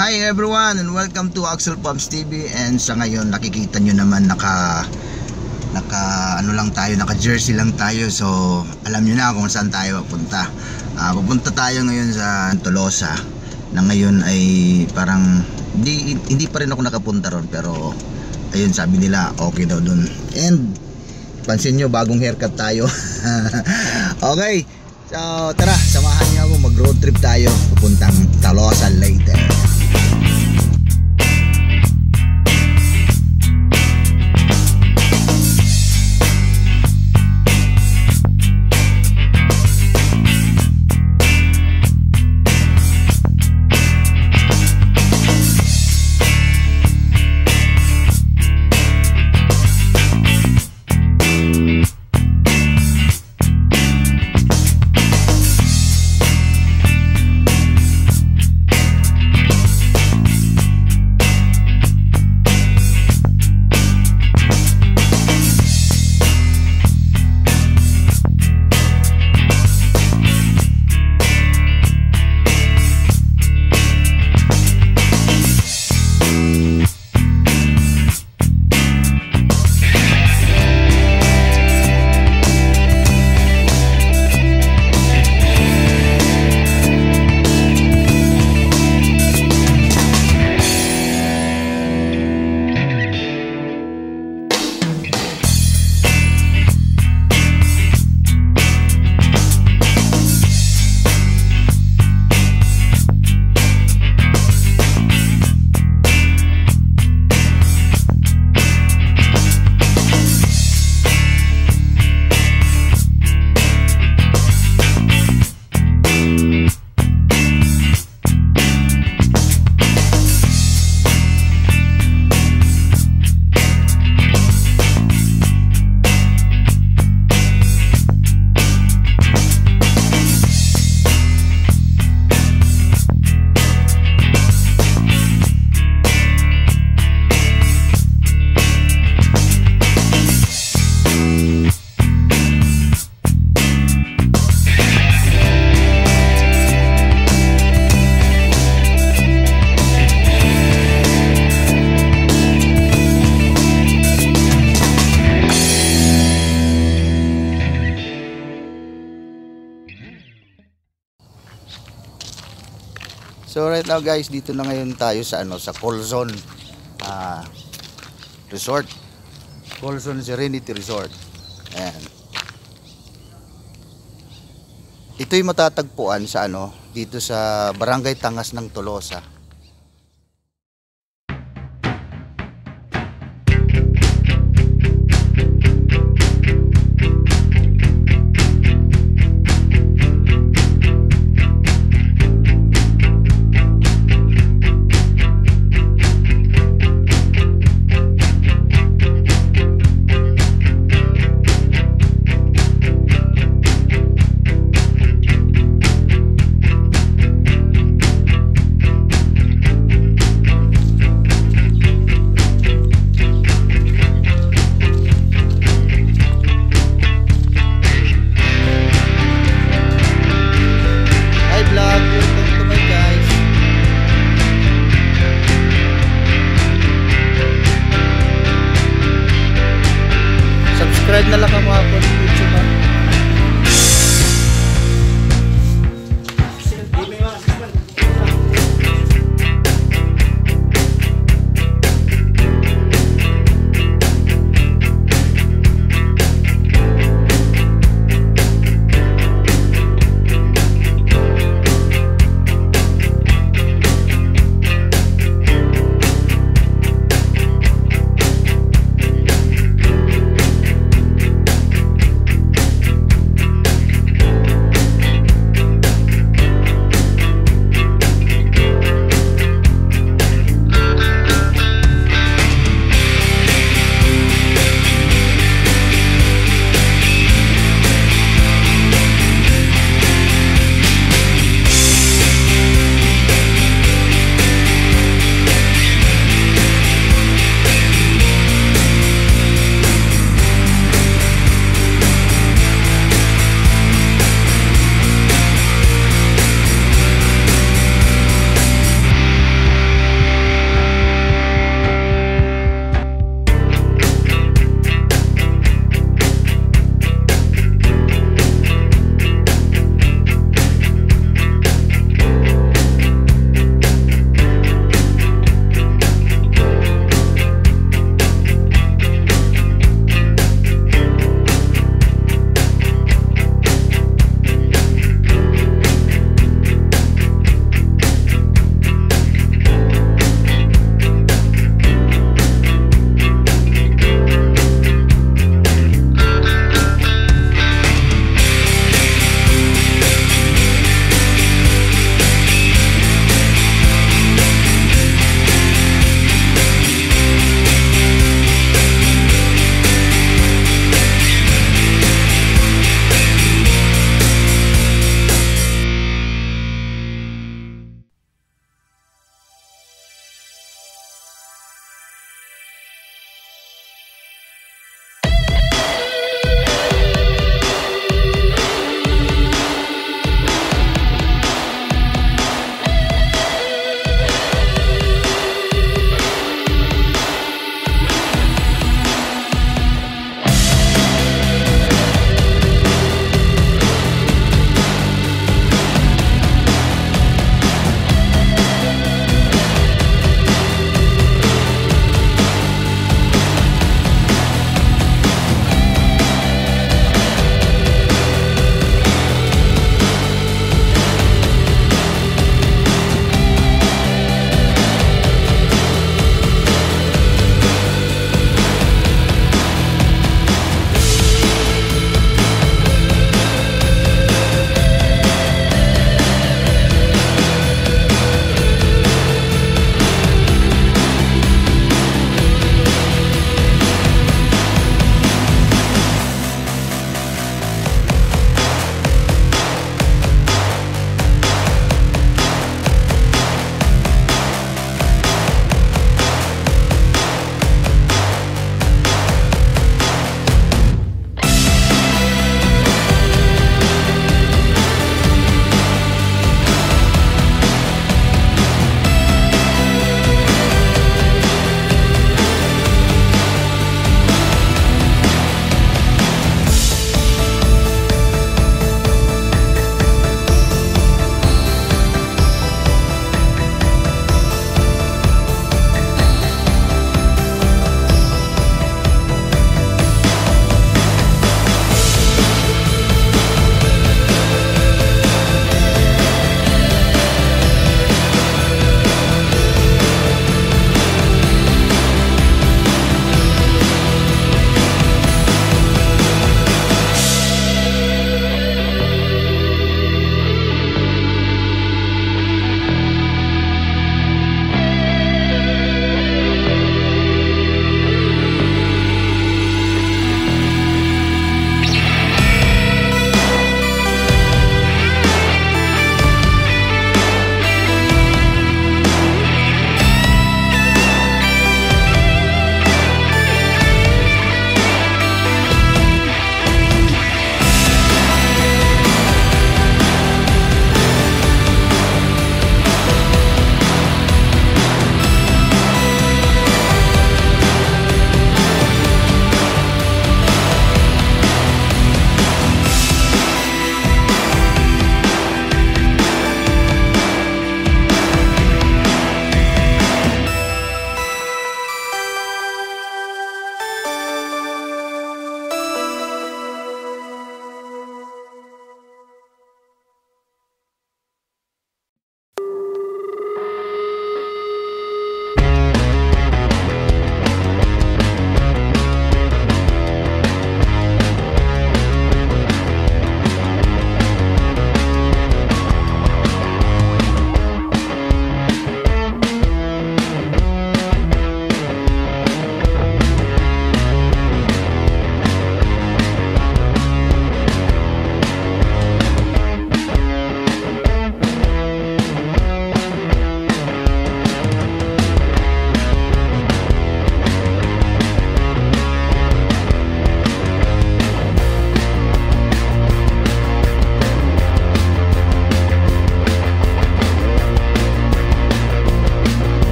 Hi everyone and welcome to Axel Pumps TV and sa ngayon nakikita nyo naman naka naka ano lang tayo naka jersey lang tayo. So alam nyo na kung saan tayo pupunta. Uh, pupunta tayo ngayon sa Tolosa na ngayon ay parang hindi, hindi pa rin ako nakapunta ron pero ayun sabi nila okay daw dun. And pansin nyo bagong haircut tayo. Okay so tara samahan nyo ako. Mag road trip tayo. Pupuntang Talosa Leyte right now guys, dito na ngayon tayo sa ano sa Colzon uh, Resort. Colzon Serenity Resort. Ayan. Ito'y matatagpuan sa ano dito sa Barangay Tangas ng Tolosa.